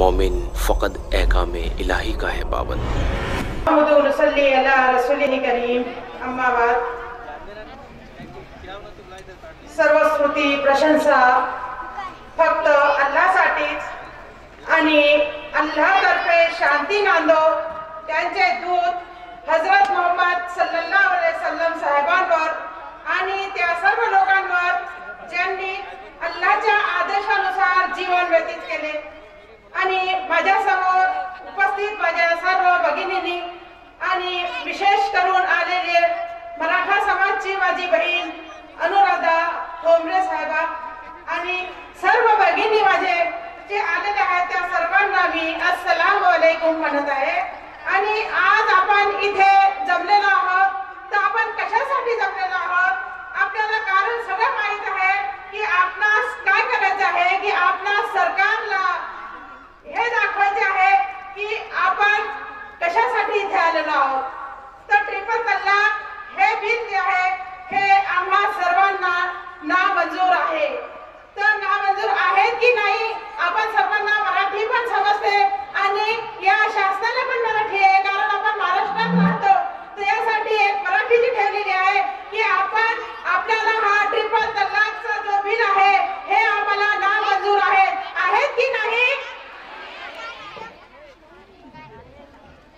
मोमिन फ़कत एकाम इलाही का है पाबंद रसली अला अम्माबाद सर्व स्तुती प्रशंसा फक्त अल्लासाठीच आणि अल्लातर्फे शांती नांदो. त्यांचे दूत हजरत मोहम्मद सल्लल्लाहु अलैहि वसल्लम साहेबांवर आणि त्या सर्व लोकांवर ज्यांनी अल्लाच्या आदेशानुसार जीवन व्यतीत केले. माझ्यासमोर उपस्थित माझ्या सर्व भगिनींनी आणि विशेष करून आलेले मराठा समाजची माझी बहीण अनुराधा ठोंबरे साहेबा आणि सर्व भगिनी माझे जे आलेले आहेत त्या सर्वांना मी अस्सलाम वालेकुम म्हणत आहे. आणि आज आपण इथे जमलेलो आहोत तर आपण कशासाठी जमलेलो आहोत आपल्याला कारण सगळं माहीत आहे की आपणास काय करायचं आहे की आपणास सरकारला हे दाखवायचे आहे की आपण कशासाठी इथे आलेलो आहोत तर ट्रिपल तल्लाक हे बिल जे आहे हे आम्हा सर्वांना नामंजूर आहे. तर नामंजूर आहेत की नाही आपण सर्वांना मराठी पण समजते आणि या शासनाला पण मराठी आहे. कारण आपण महाराष्ट्रात राहतो. तर यासाठी एक मराठी जी ठेवलेली आहे की आपण आपल्याला हा ट्रिपल तल्लाकचा जो बिल आहे हे आम्हाला नामंजूर आहे आहेत की नाही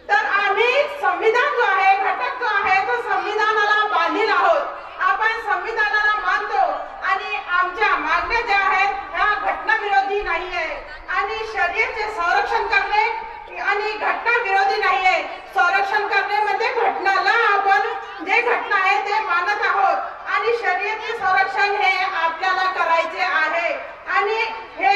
तर आम्ही संविधान जो आहे घटक जो आहे तो संविधानाला बांधील आहोत आपण संविधानाला मानतो आणि आमच्या मागण्या ज्या आहेत ह्या घटना विरोधी नाही आहे आणि शरीरचे संरक्षण करणे आणि घटना विरोधी नाहीये. संरक्षण करण्यामध्ये घटनाला आपण जे घटना आहे ते मानत आहोत. आणि शरीरचे संरक्षण हे आपल्याला करायचे आहे. आणि हे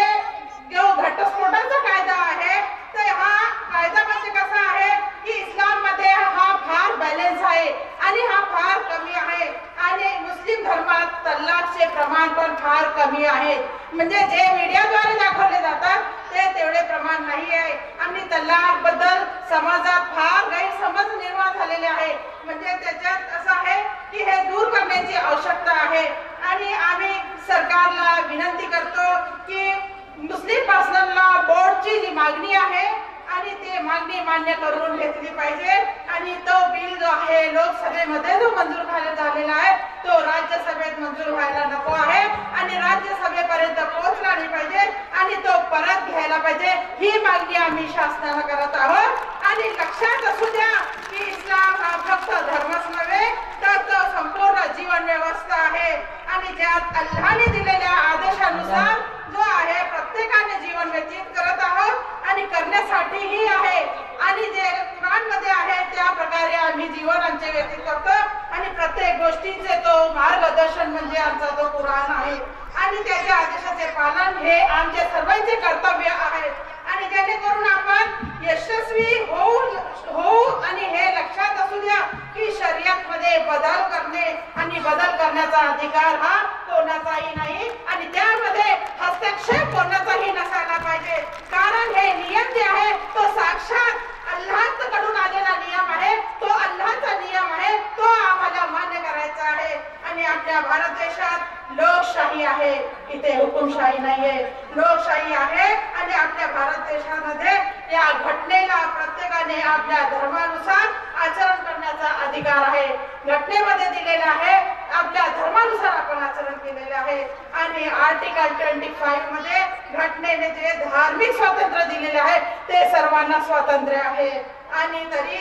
जो घटस्फोटाचा कायदा आहे तर हा कायदा म्हणजे कसा आहे? की इस्लाममध्ये हा फार बॅलन्स आहे. आणि हा फार कमी आहे. आणि मुस्लिम धर्मात तल्लाकचे प्रमाण पण फार कमी आहे. म्हणजे जे मीडियाद्वारे दाखवले जातात ते तेवढे प्रमाण नाही आहे आणि तलाकबद्दल समाजात फार गैरसमज निर्माण झालेले आहे म्हणजे त्याच्यात असं आहे की हे दूर करण्याची आवश्यकता आहे. आणि आम्ही सरकारला विनंती करतो की मुस्लिम पर्सनलला बोर्डची जी मागणी आहे आणि ते मागणी मान्य करून घेतली पाहिजे. आणि तो बिल जो आहे लोकसभेमध्ये जो मंजूर झालेला आहे तो राज्यसभेत मंजूर व्हायला नको आहे. आणि राज्यसभेपर्यंत पोहोचला नाही पाहिजे. आणि तो परत घ्यायला पाहिजे. ही मागणी आम्ही शासनाला करत आहोत. आणि लक्षात असू द्या की इस्लाम हा फक्त धर्मच नव्हे तर तो संपूर्ण जीवन व्यवस्था आहे. आणि ज्यात अल्लाने दिलेल्या आदेशानुसार जो आहे प्रत्येकाने जीवन व्यतीत करत आहोत आणि करण्यासाठीही आहे आणि जे कुराणमध्ये आहे त्या प्रकारे आम्ही जीवन आमचे व्यतीत करतो आणि प्रत्येक गोष्टीचे तो मार्गदर्शन म्हणजे आमचा तो कुराण आहे आणि त्याच्या आदेशाचे पालन हे आमचे सर्वांचे कर्तव्य आहे. आणि जेणेकरून आपण यशस्वी होऊ होऊ आणि हे लक्षात असू द्या की शर्यत मध्ये बदल करणे आणि बदल करण्याचा अधिकार हा कोणाचाही नाही आणि त्यामध्ये हस्तक्षेप कोणाचाही नसायला पाहिजे कारण हे नियम जे आहे तो साक्षात कडून आलेला नियम आहे तो अल्लाचा नियम आहे तो आम्हाला मान्य करायचा आहे आणि आपल्या भारत देशात लोकशाही आहे. इथे हुकुमशाही नाहीये. लोकशाही आहे आणि आपल्या भारत देशामध्ये या घटनेला प्रत्येकाने आपल्या धर्मानुसार आचरण करण्याचा अधिकार आहे. घटनेमध्ये दिलेला आहे आपल्या धर्मानुसार आपण आचरण केलेले आहे. आणि आर्टिकल ट्वेंटी फाईव्हमध्ये घटनेने जे धार्मिक स्वातंत्र्य दिलेले आहे ते सर्वांना स्वातंत्र्य आहे. आणि तरी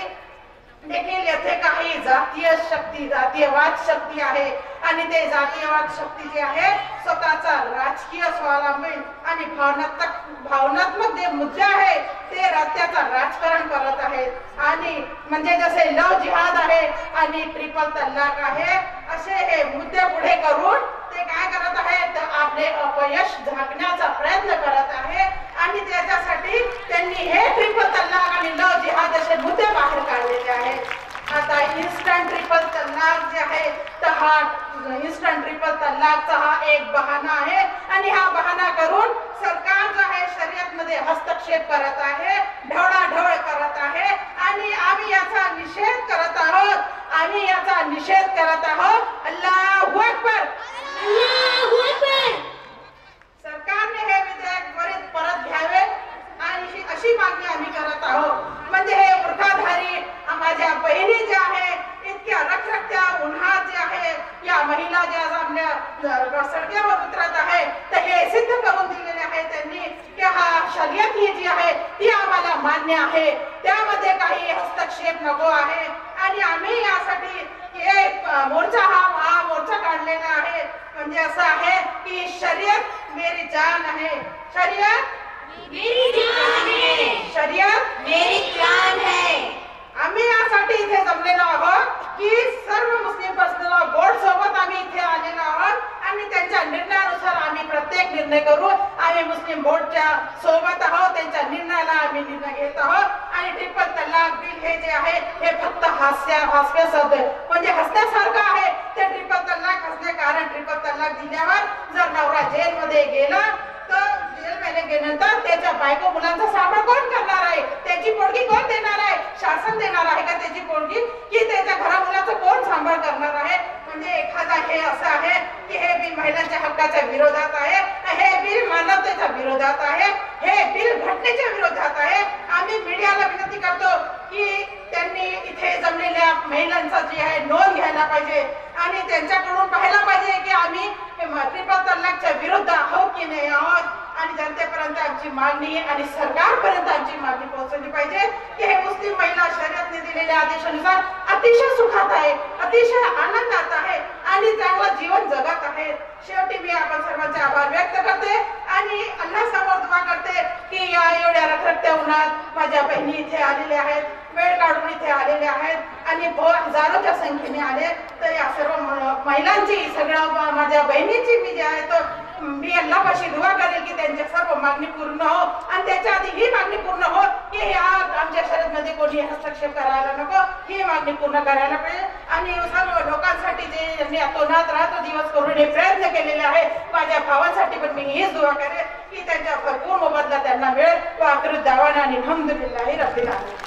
देखील येथे काही जातीय शक्ती जातीयवाद शक्ती आहे. आणि ते जातीयवाद शक्ती जे आहे स्वतःचा राजकीय स्वावलंबी आणि भावनात्मक भावनात्मक जे मुद्दे आहे ते रस्त्याचा राजकारण करत आहेत. आणि म्हणजे जसे लव जिहाद आहे आणि ट्रिपल तल्लाक आहे असे हे मुद्दे पुढे करून ते काय करत आहेत? आपले अपयश झाकण्याचा प्रयत्न करत आहे आणि त्याच्यासाठी त्यांनी हे ट्रिपल तल्लाक आणि लव जिहाद असे मुद्दे बाहेर काढलेले आहेत. आता इन्स्टंट ट्रिपल तल्लाक जे आहे तर हा इन्स्टंट ट्रिपल तल्लाकचा हा एक बहाणा आहे. आणि हा बहाणा करून सरकार जो आहे शर्यत मध्ये हस्तक्षेप करत आहे ढवळाढवळ करत आहे. आणि आम्ही याचा निषेध करत आहोत. अल्लाहू अकबर. अल्लाहू अकबर. सरकारने हे विधेयक त्वरित परत घ्यावे आणि अशी मागणी आम्ही करत आहोत. म्हणजे हे मूर्खाधारी माझ्या बहिणी ज्या आहे इतक्या रखरखत्या उन्हात जे आहे या महिला ज्या आपल्या सडक्यावर उतरत आहे तर हे सिद्ध करून दिलेले आहे त्यांनी की हा शर्यत ही जी आहे मान्य आहे. त्यामध्ये काही हस्तक्षेप नको आहे. आणि आम्ही यासाठी एक मोर्चा हा हा मोर्चा काढलेला आहे. म्हणजे असं आहे की शर्यत मेरी जान आहे. शर्यत मेरी जान है शर्यत मेरी जान है आम्ही यासाठी इथे जमलेलो आहोत की सर्व मुस्लिम पर्सनल बोर्ड सोबत आम्ही इथे आलेलो आहोत आणि त्यांच्या निर्णयानुसार आम्ही प्रत्येक निर्णय करू आम्ही मुस्लिम बोर्डच्या सोबत आहोत त्यांच्या निर्णयाला आम्ही निर्णय घेत आहोत. आणि ट्रिपल तलाक बिल हे जे आहे हे फक्त हास्य हास्यास म्हणजे हसण्यासारखं आहे. ते ट्रिपल तलाक हसणे कारण ट्रिपल तलाक दिल्यावर जर नवरा जेलमध्ये गेला तर जेलमध्ये गेल्यानंतर त्याच्या बायको मुलांचा सांभाळ कोण करणार आहे? त्याची पोळगी कोण देणार आहे? शासन देणार आहे का त्याची पोळगी की त्याच्या घरा मुलाचा कोण सांभाळ करणार आहे? म्हणजे एखादा हे असं आहे की हे बिल महिलांच्या हक्काच्या विरोधात आहे हे बिल मानवतेच्या विरोधात आहे हे बिल घटनेच्या विरोधात आहे. आम्ही मीडियाला विनंती करतो की त्यांनी इथे जमलेल्या महिलांचा जी आहे नोंद घ्यायला पाहिजे. आणि त्यांच्याकडून पाहायला पाहिजे की आम्ही ट्रिपल तलाकच्या विरुद्ध आहोत की नाही आहोत आणि जनतेपर्यंत आमची मागणी आणि सरकारपर्यंत आमची मागणी पोहोचवली पाहिजे. की हे मुस्लिम महिला शर्यतने दिलेल्या आदेशानुसार अतिशय सुखात आहे अतिशय आनंदात आहे आणि चांगलं जीवन जगत आहे. शेवटी मी आपण सर्वांचे आभार व्यक्त करते आणि अल्ला समोर दुवा करते की या एवढ्या रखरखत्या उन्हात माझ्या बहिणी इथे आलेल्या आहेत वेळ काढून इथे आलेले आहेत आणि हजारोच्या संख्येने आले. तर या सर्व महिलांची सगळ्या माझ्या बहिणींची मी जे आहे तो मी अल्लापाशी दुआ करेल की त्यांच्या सर्व मागणी पूर्ण हो? आणि त्याच्या आधी ही मागणी पूर्ण हो की या आमच्या शरदमध्ये कोणी हस्तक्षेप करायला नको ही मागणी पूर्ण करायला पाहिजे. आणि सर्व लोकांसाठी जे मी अतोनात राहतो दिवस करून हे प्रयत्न केलेले आहे माझ्या भावांसाठी पण मी हीच दुआ करेल की त्यांच्या भरपूर मोबदला त्यांना मिळेल. व आखरी दावाने आणि हमदुलिल्लाही रब्बिल आहे